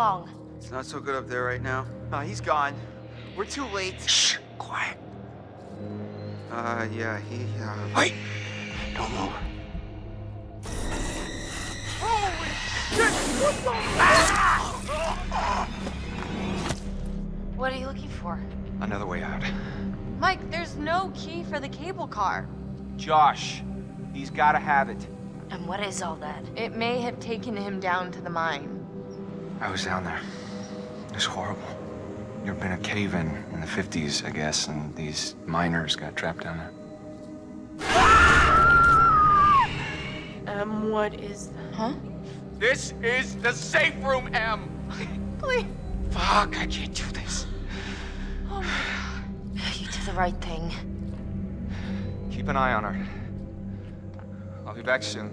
long? It's not so good up there right now. Uh, he's gone. We're too late. Shh, quiet. Uh, yeah, he, uh... Wait! Don't move. Holy shit! What the What are you looking for? Another way out. Mike, there's no key for the cable car. Josh, he's gotta have it. And what is all that? It may have taken him down to the mine. I was down there. It was horrible. There'd been a cave-in in the 50s, I guess, and these miners got trapped down there. Um, what is that? Huh? This is the safe room, Em. Please. Fuck, I can't do this. Oh my god. You did the right thing. Keep an eye on her. I'll be back soon.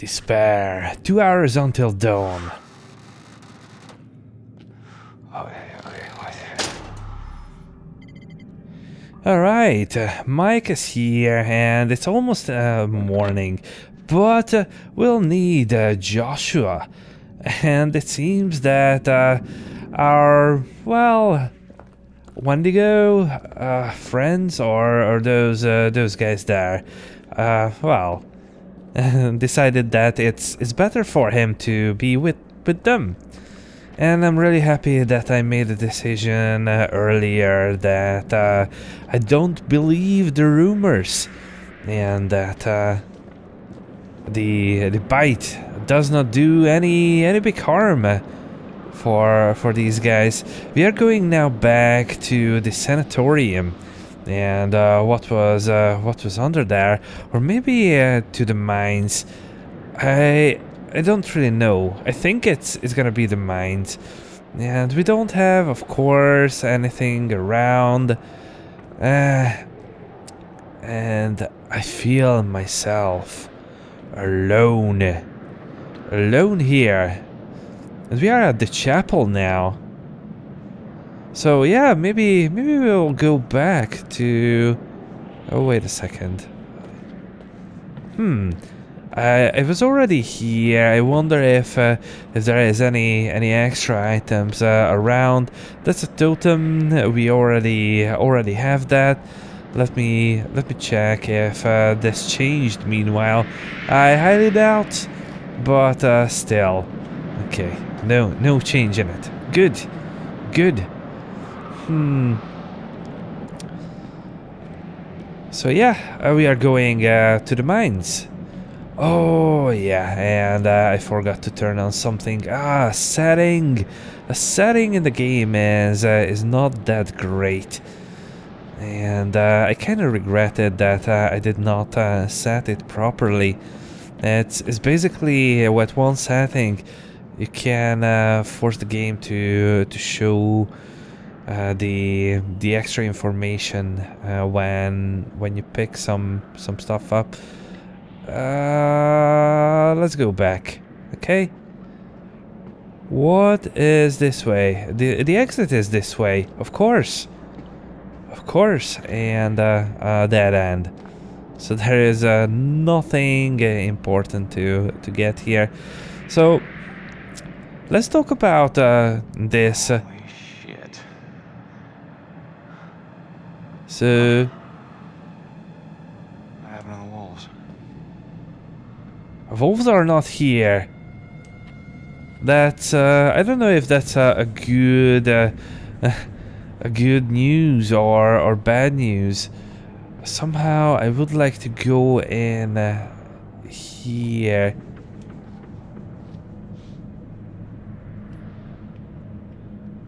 Despair. Two hours until dawn. Alright, uh, Mike is here and it's almost uh, morning, but uh, we'll need uh, Joshua. And it seems that uh, our, well, Wendigo friends or, or those those guys there, well, decided that it's it's better for him to be with with them. And I'm really happy that I made a decision uh, earlier that uh, I don't believe the rumors and that uh, the the bite does not do any any big harm for for these guys. We are going now back to the sanatorium and uh, what was uh, what was under there, or maybe uh, to the mines. I I don't really know. I think it's it's gonna be the mines, and we don't have, of course, anything around. Uh, and I feel myself alone, alone here. And we are at the chapel now. So yeah, maybe maybe we'll go back to. Oh wait a second. Hmm. I I was already here. I wonder if uh, if there is any any extra items uh, around. That's a totem. We already already have that. Let me let me check if uh, this changed. Meanwhile, I highly doubt, but uh, still, okay. No no change in it. Good, good. Hmm. So yeah, uh, we are going uh, to the mines. Oh yeah, and uh, I forgot to turn on something. Ah, setting. A setting in the game is uh, is not that great, and uh, I kind of regretted that uh, I did not set it properly. It's it's basically with one setting, you can force the game to to show uh, the the extra information uh, when when you pick some some stuff up. Uh, let's go back. Okay. What is this way? The the exit is this way, of course, of course, and uh, uh, dead end. So there is nothing important to to get here. So let's talk about this. Uh, Holy shit. So What happened to the wolves? wolves are not here. That's uh, I don't know if that's a, a good uh, a good news or or bad news. Somehow I would like to go in uh, here.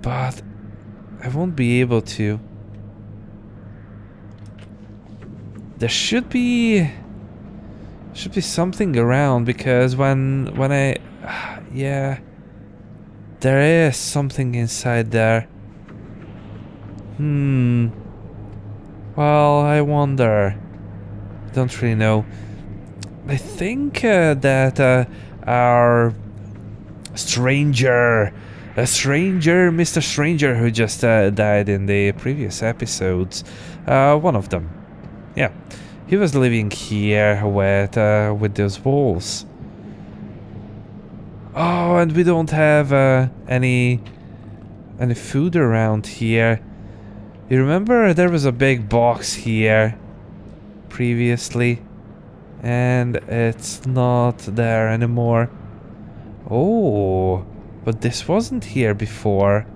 But I won't be able to. There should be should be something around because when when I yeah there is something inside there. Hmm. Well, I wonder. Don't really know. I think uh, that uh, our stranger, a stranger, Mr. Stranger, who just uh, died in the previous episodes, uh, one of them, Yeah, he was living here with uh, with those wolves. Oh, and we don't have uh, any any food around here. You remember there was a big box here previously, and it's not there anymore. Oh, but this wasn't here before.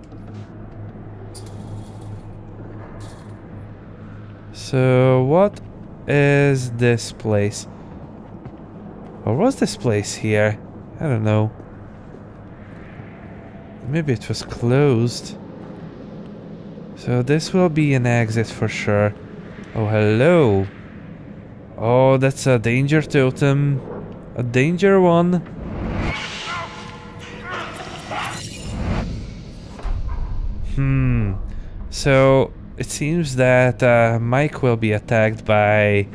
So what is this place? Or was this place here? I don't know. Maybe it was closed. So this will be an exit for sure. Oh, hello. Oh, that's a danger totem. A danger one. Hmm. So it seems that uh, Mike will be attacked by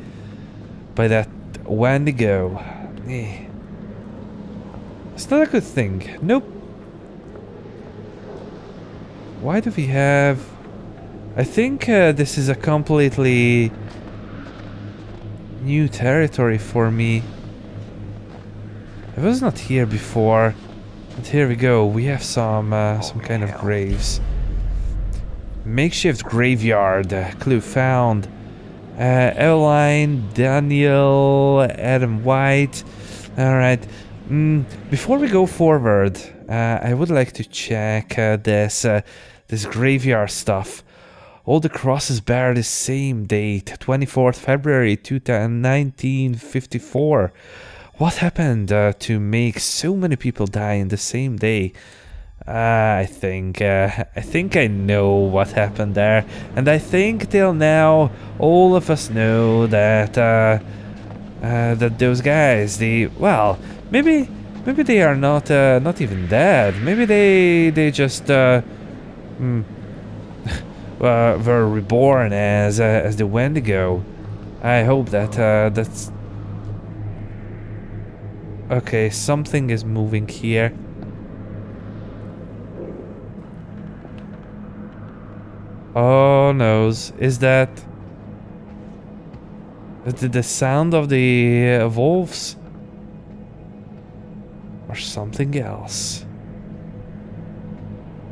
by that Wendigo. Eh. It's not a good thing. Nope. Why do we have... I think uh, this is a completely new territory for me. I was not here before. But here we go. We have some uh, some kind of graves. Makeshift graveyard. Clue found. Uh, Eveline, Daniel, Adam White. Alright. Mm, before we go forward, uh, I would like to check uh, this uh, this graveyard stuff. All the crosses bear the same date, 24th February 1954. What happened uh, to make so many people die in the same day? Uh, I think uh, I think I know what happened there, and I think till now all of us know that uh, uh, that those guys, the well, maybe maybe they are not uh, not even dead. Maybe they they just uh, were reborn as as the Wendigo. I hope that that's okay. Something is moving here. Oh noes, is that the, the sound of the uh, wolves? Or something else?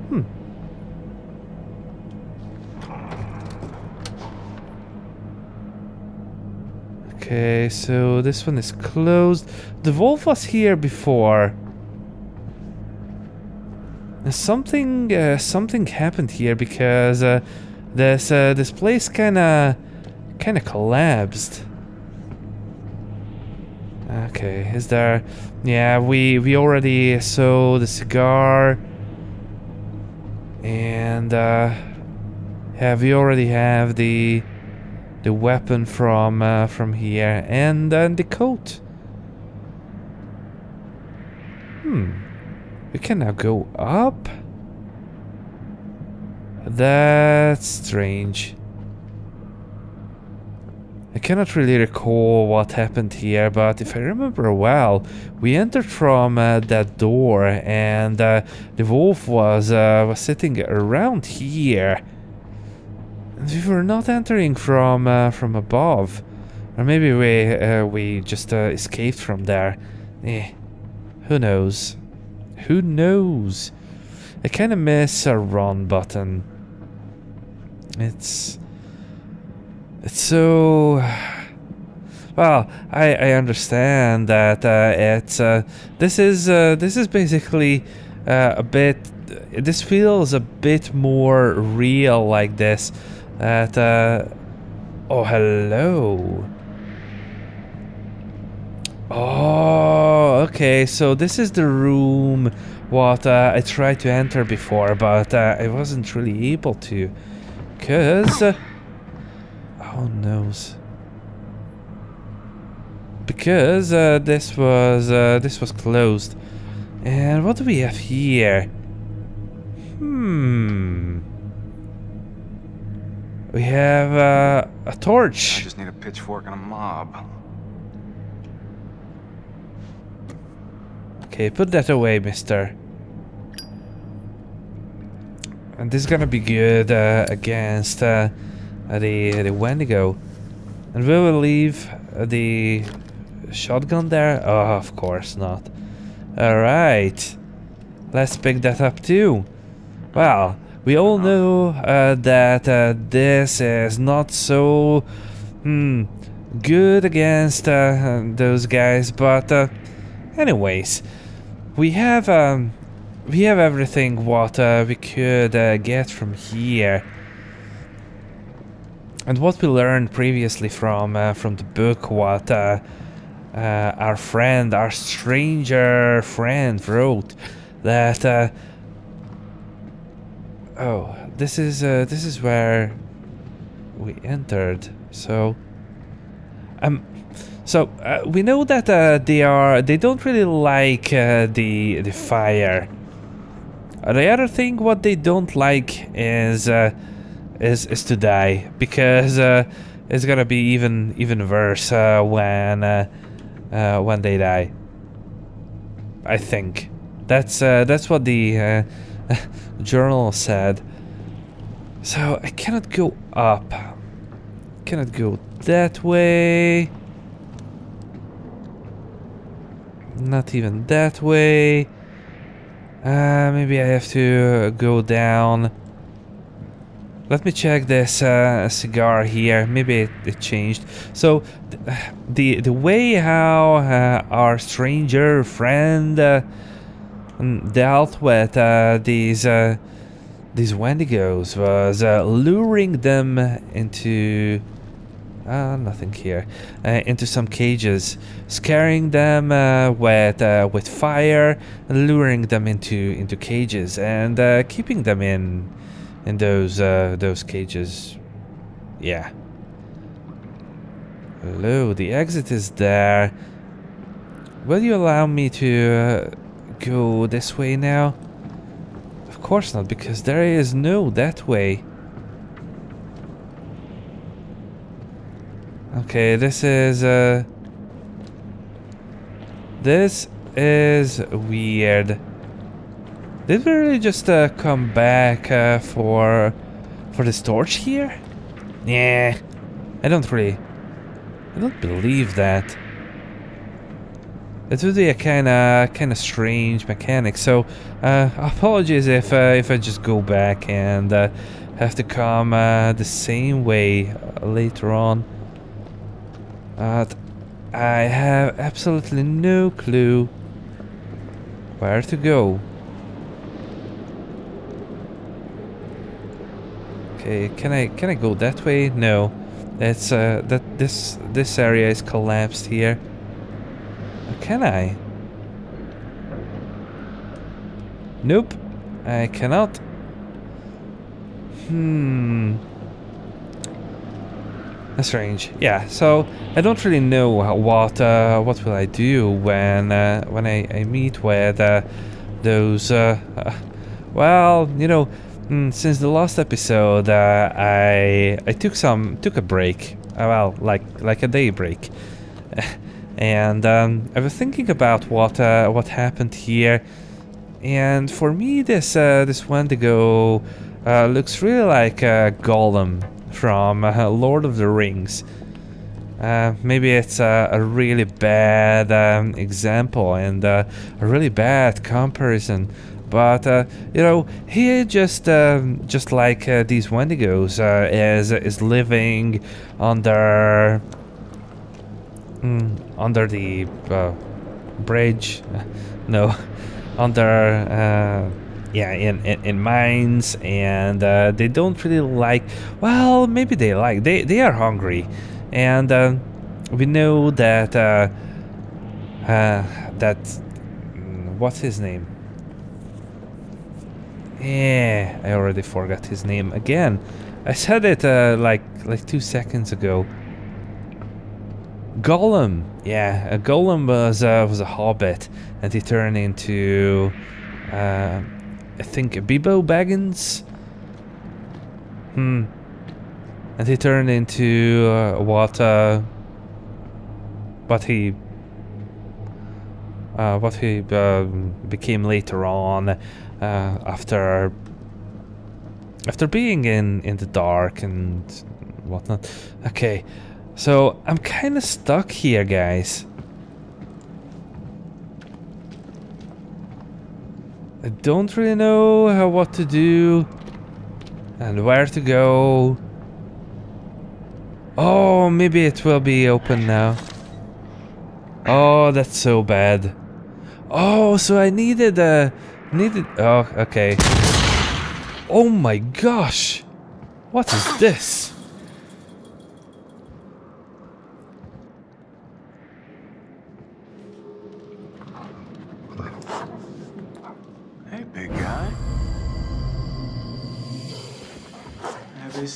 Hmm. Okay, so this one is closed. The wolf was here before. Something, uh, something happened here because uh, this uh, this place kind of, kind of collapsed. Okay, is there? Yeah, we we already saw the cigar, and uh, yeah, we already have the the weapon from uh, from here and uh, the coat. Hmm. We can now go up? That's strange. I cannot really recall what happened here, but if I remember well, we entered from uh, that door and uh, the wolf was, uh, was sitting around here. And we were not entering from uh, from above. Or maybe we, uh, we just uh, escaped from there. Eh, who knows? Who knows? I kind of miss a run button. It's... It's so... Well, I, I understand that uh, it's... Uh, this is uh, this is basically uh, a bit... This feels a bit more real like this. That... Uh, oh, hello. Oh, okay. So this is the room what uh, I tried to enter before, but uh, I wasn't really able to. Uh, oh. Because uh, this was uh, this was closed. And what do we have here? Hmm. We have a torch. I just need a pitchfork and a mob. Okay, put that away, mister. And this is gonna be good uh, against uh, the the Wendigo. And we will leave the shotgun there? Oh, of course not. Alright. Let's pick that up too. Well, we all know uh, that uh, this is not so hmm, good against uh, those guys, but uh, anyways, we have um, we have everything what uh, we could uh, get from here. And what we learned previously from uh, from the book, what uh, uh, our friend, our stranger friend, wrote, that uh, oh, this is this is where we entered. So, um, so uh, we know that uh, they are they don't really like uh, the the fire. Uh, the other thing, what they don't like is uh, is is to die because uh, it's gonna be even even worse when when they die. I think that's that's what the journal said. So I cannot go up. Cannot go that way. Not even that way. Uh, maybe I have to go down. Let me check this uh, cigar here. Maybe it, it changed. So th the the way how uh, our stranger friend uh, dealt with uh, these uh, these Wendigos was uh, luring them into uh, nothing here uh, into some cages, scaring them uh, with uh, with fire, luring them into into cages, and uh, keeping them in in those uh, those cages. Yeah. Hello, the exit is there. Will you allow me to go this way now? Of course not, because there is no that way. Okay, this is uh This is weird. Did we really just uh, come back uh, for for this torch here? Yeah, I don't really, I don't believe that. It would be a kind of kind of strange mechanic. So, uh, apologies if uh, if I just go back and uh, have to come uh, the same way later on. But I have absolutely no clue where to go. Okay, can I can I go that way? No. It's uh that this this area is collapsed here. Can I? Nope. I cannot. Hmm. That's strange. Yeah. So I don't really know what uh, what will I do when uh, when I, I meet with uh, those. Uh, well, you know, mm, since the last episode, uh, I I took some took a break. Uh, well, like like a day break, and um, I was thinking about what what happened here, and for me, this this Wendigo looks really like a Gollum from uh, Lord of the Rings. Uh, maybe it's uh, a really bad um, example and uh, a really bad comparison, but uh, you know he just um, just like uh, these Wendigos uh, is is living under mm, under the bridge, no, under yeah in, in in mines and uh, they don't really like well maybe they like they they are hungry. And uh, we know that uh, uh, that mm, what's his name? Yeah I already forgot his name again. I said it uh, like like two seconds ago. Gollum yeah uh, Gollum was uh, was a hobbit and he turned into I think Bilbo Baggins. Hmm. And he turned into uh, what uh, what he uh, what he uh, became later on uh, after after being in in the dark and whatnot. Okay, So I'm kind of stuck here, guys. I don't really know how, what to do and where to go. Oh, maybe it will be open now. Oh, that's so bad. Oh, so I needed a needed. Oh, okay. Oh my gosh, what is this?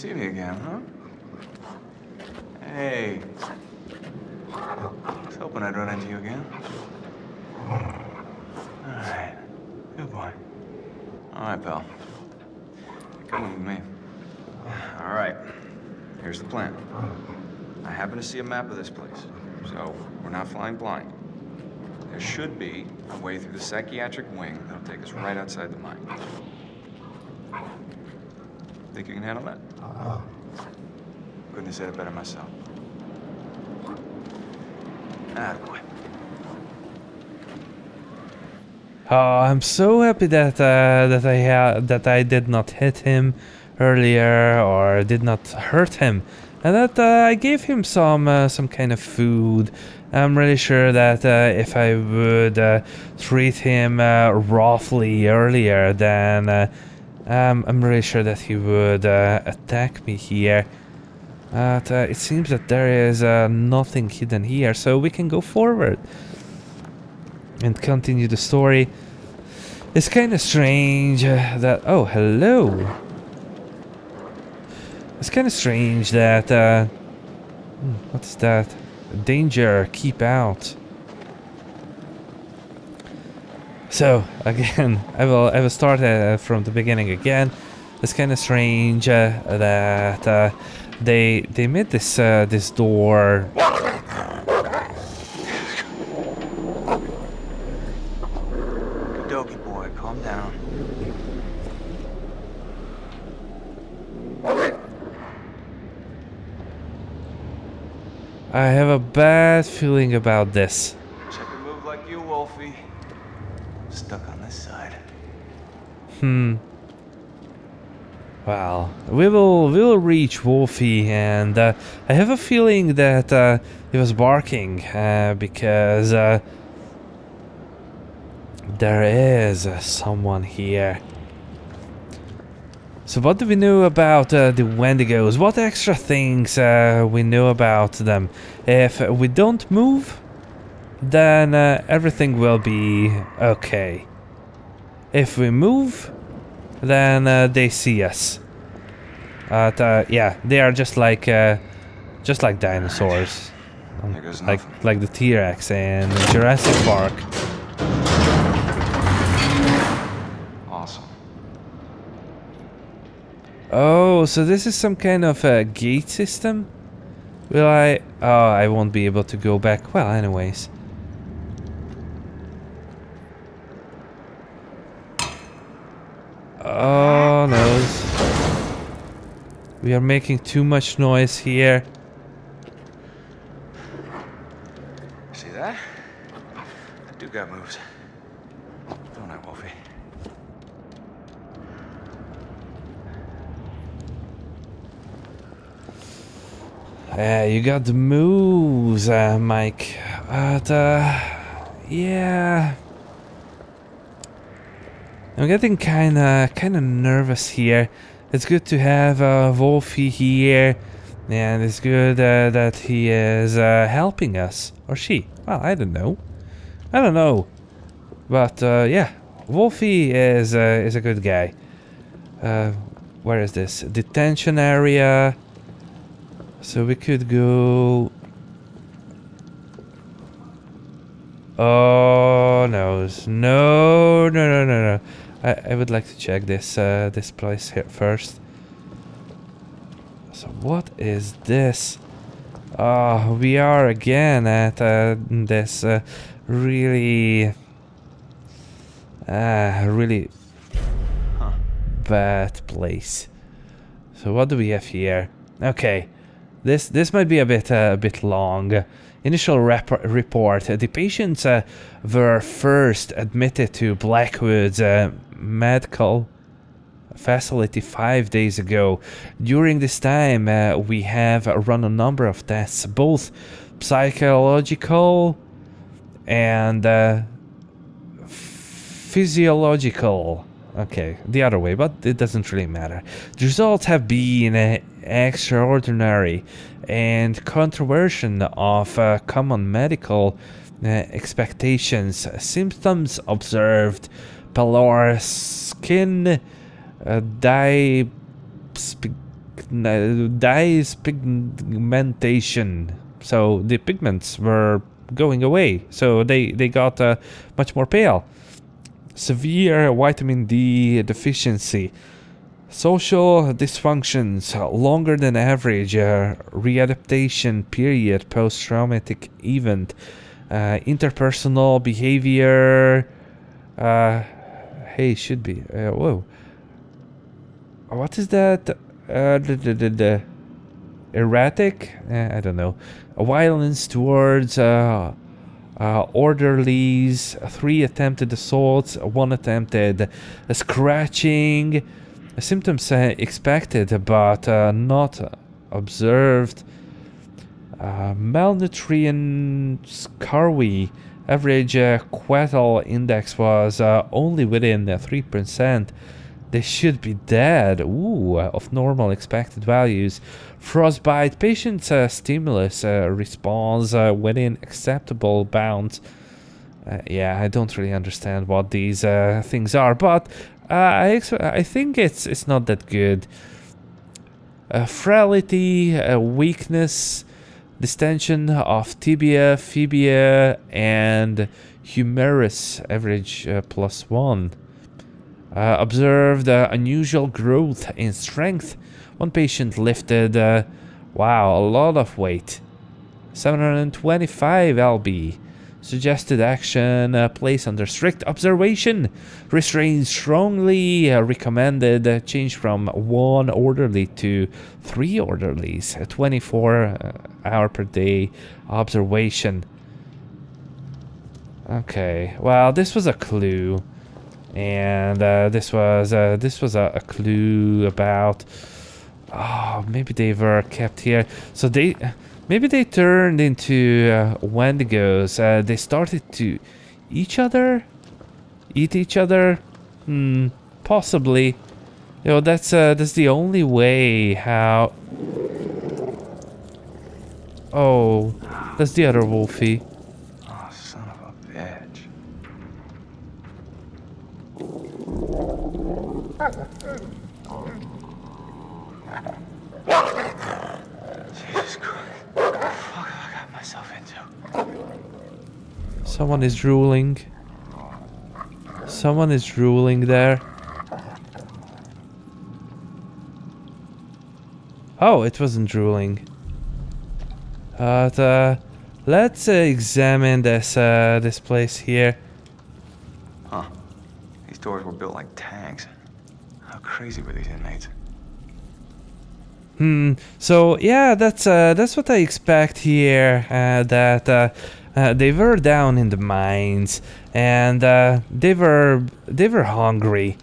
See me again, huh? Hey. I was hoping I'd run into you again. All right. Good boy. All right, pal. Come with me. All right. Here's the plan. I happen to see a map of this place, so we're not flying blind. There should be a way through the psychiatric wing that'll take us right outside the mine. Think you can handle that? Couldn't have said it better myself. Ah, boy. Oh, I'm so happy that uh, that I ha- that I did not hit him earlier or did not hurt him, and that uh, I gave him some uh, some kind of food. I'm really sure that uh, if I would uh, treat him uh, roughly earlier, then uh, um, I'm really sure that he would uh, attack me here. But uh, it seems that there is uh, nothing hidden here, so we can go forward and continue the story. It's kind of strange uh, that. Oh, hello. It's kind of strange that. Uh, hmm, what's that? Danger, keep out. So again, I will I will start uh, from the beginning again. It's kind of strange uh, that uh, they they made this uh, this door Good doggy boy, calm down. I have a bad feeling about this. Check a move like you, Wolfie. Stuck on this side. Hmm. Well, we will we will reach Wolfie, and uh, I have a feeling that uh, he was barking uh, because uh, there is uh, someone here. So what do we know about uh, the Wendigos? What extra things we know about them? If we don't move, then everything will be okay. If we move, then uh, they see us. But uh, yeah, they are just like uh, just like dinosaurs, Um, like nothing. like the T-Rex in Jurassic Park. Awesome. Oh, so this is some kind of a gate system? Will I? Oh, I won't be able to go back. Well, anyways. Oh no. We are making too much noise here. See that? I do got moves. Don't I, Wolfie? Yeah, you got the moves, uh, Mike. But, uh, yeah. I'm getting kinda, kinda nervous here. It's good to have uh, Wolfie here, and it's good uh, that he is uh, helping us. Or she. Well, I don't know. I don't know. But, uh, yeah. Wolfie is, uh, is a good guy. Uh, where is this? Detention area. So we could go. Oh no! No! No! No! No! No! I I would like to check this uh, this place here first. So what is this? Oh, we are again at uh, this uh, really, uh, really bad place. So what do we have here? Okay. This this might be a bit uh, a bit long. Initial rep report: the patients uh, were first admitted to Blackwood's uh, medical facility five days ago. During this time, uh, we have run a number of tests, both psychological and uh, physiological. Okay, the other way, but it doesn't really matter. The results have been uh, extraordinary and controversial of uh, common medical uh, expectations. Symptoms observed: pallor, skin uh, dye, dyspigmentation. So the pigments were going away. So they they got uh, much more pale. Severe vitamin D deficiency. Social dysfunctions, longer than average uh, readaptation period post traumatic event, uh, interpersonal behavior. Uh, hey, should be. Uh, whoa. What is that? Uh, the, the, the, the erratic? Eh, I don't know. Violence towards uh, uh, orderlies, three attempted assaults, one attempted scratching. Symptoms uh, expected but uh, not observed. Uh, malnutrition, scurvy. Average uh, Quetelet index was uh, only within 3%. They should be dead. Ooh, of normal expected values. Frostbite. Patient's uh, stimulus uh, response uh, within acceptable bounds. Uh, yeah, I don't really understand what these uh, things are, but uh, I I think it's it's not that good. frailty, weakness, distension of tibia, fibia, and humerus. Average plus one. Uh, observed uh, unusual growth in strength. One patient lifted, uh, wow, a lot of weight. 725 lb. Suggested action uh, placed under strict observation. Restrained strongly uh, recommended uh, change from one orderly to three orderlies. 24 hour per day observation. Okay, well, this was a clue and uh, this was uh, this was a, a, clue about oh maybe they were kept here. So they maybe they turned into uh, wendigos. Uh, they started to each other? Eat each other? Hmm possibly. You know that's uh, that's the only way how oh that's the other wolfie. Jesus Christ. What the fuck have I got myself into? Someone is drooling. Someone is drooling there. Oh, it wasn't drooling. But, uh, let's uh, examine this, uh, this place here. Huh. These doors were built like tanks. How crazy were these inmates? Hmm. So yeah, that's uh, that's what I expect here. Uh, that uh, uh they were down in the mines and uh, they were they were hungry,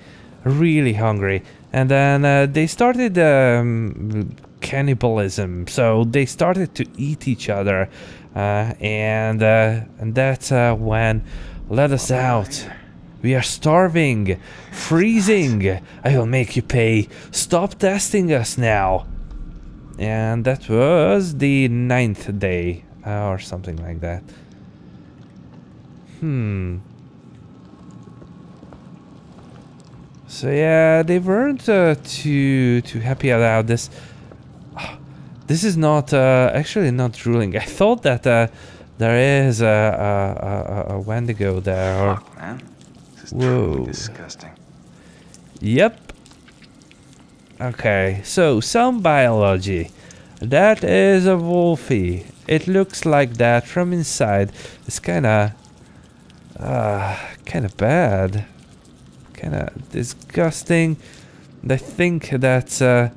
really hungry, and then uh, they started um, cannibalism. So they started to eat each other, and and that's when let us out. We are starving, freezing. I will make you pay. Stop testing us now. And that was the ninth day, uh, or something like that. Hmm. So yeah, they weren't uh, too too happy about this. this is not uh, actually not drooling. I thought that uh, there is a, a, a, a Wendigo there. Fuck, man. This is Whoa. disgusting. Yep. Okay, so some biology. That is a wolfie. It looks like that from inside. It's kinda... Uh, kinda bad. Kinda disgusting. I think that Uh,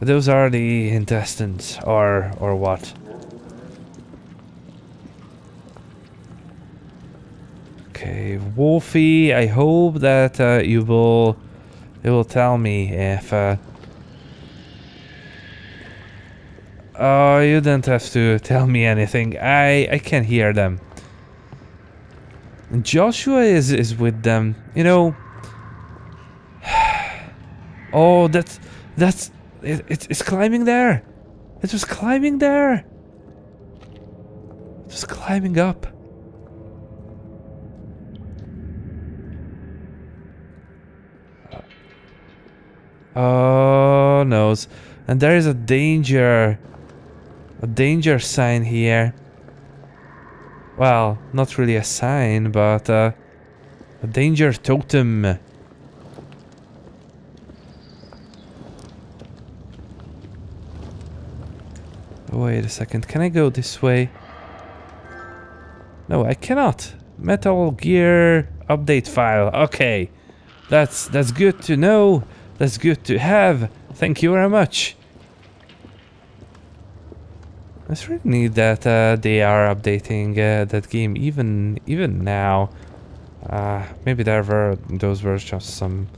Those are the intestines, or or what? Okay, Wolfie. I hope that uh, you will you will tell me if. Uh, oh, you don't have to tell me anything. I I can hear them. Joshua is is with them. You know. Oh, that's that's it, it's it's climbing there. It was climbing there. It was climbing up. Oh noes. And there is a danger. A danger sign here. Well, not really a sign, but uh, a danger totem. Wait a second, can I go this way? No, I cannot. Metal Gear update file. Okay. That's that's good to know. That's good to have. Thank you very much. It's really neat that uh, they are updating uh, that game even even now. Uh, maybe there were those were just some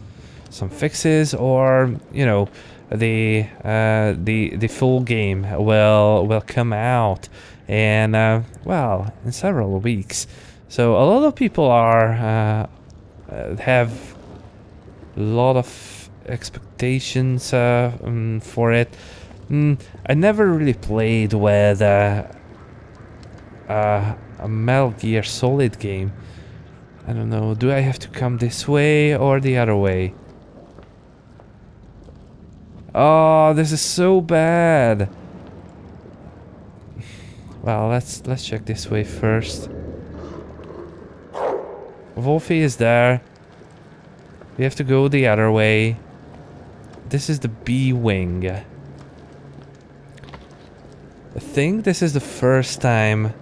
some fixes, or you know, the uh, the the full game will will come out in uh, well in several weeks. So a lot of people are uh, have a lot of expectations um, for it. Mm, I never really played with uh, uh, a Metal Gear Solid game. I don't know. Do I have to come this way or the other way? Oh, this is so bad. Well, let's let's check this way first. Wolfie is there. We have to go the other way. This is the B wing. I think this is the first time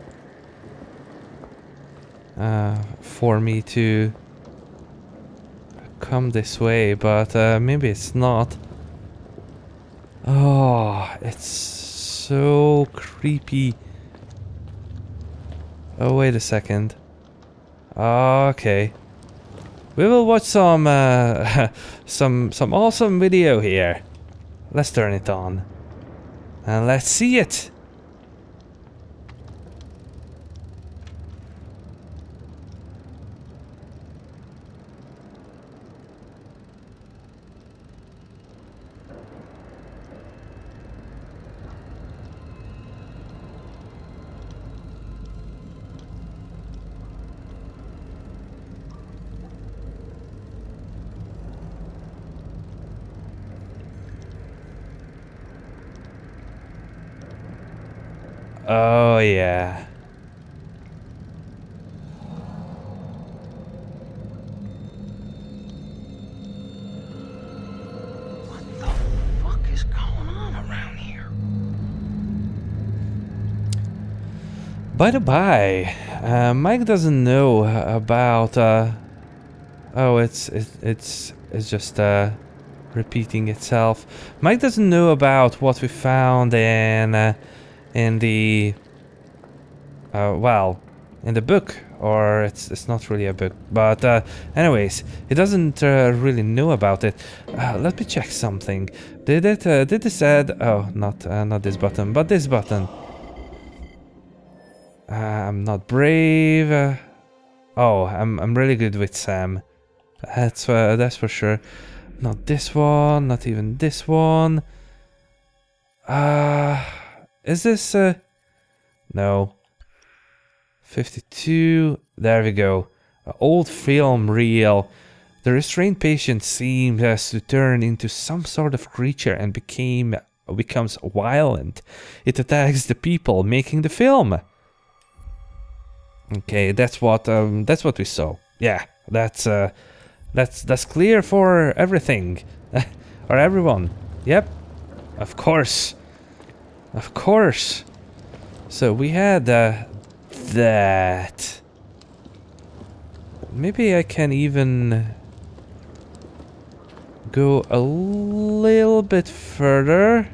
uh, for me to come this way, but uh, maybe it's not. Oh, it's so creepy. Oh, wait a second. Okay. We will watch some uh, some some awesome video here. Let's turn it on. And let's see it. Yeah. What the fuck is going on around here? By the by, uh, Mike doesn't know about. Uh, oh, it's it, it's it's just uh, repeating itself. Mike doesn't know about what we found in uh, in the uh, well in the book or it's it's not really a book but uh, anyways he doesn't uh, really know about it. Uh, let me check something. Did it uh, did it said oh not uh, not this button but this button. Uh, I'm not brave. Oh I'm I'm really good with Sam. That's that's for sure. Not this one not even this one. Uh is this no 52 there we go. Old film reel. The restrained patient seems to turn into some sort of creature and became becomes violent. It attacks the people making the film. Okay that's what um that's what we saw. Yeah that's uh that's that's clear for everything. Or everyone. Yep. Of course. Of course. So we had uh, that. Maybe I can even go a little bit further.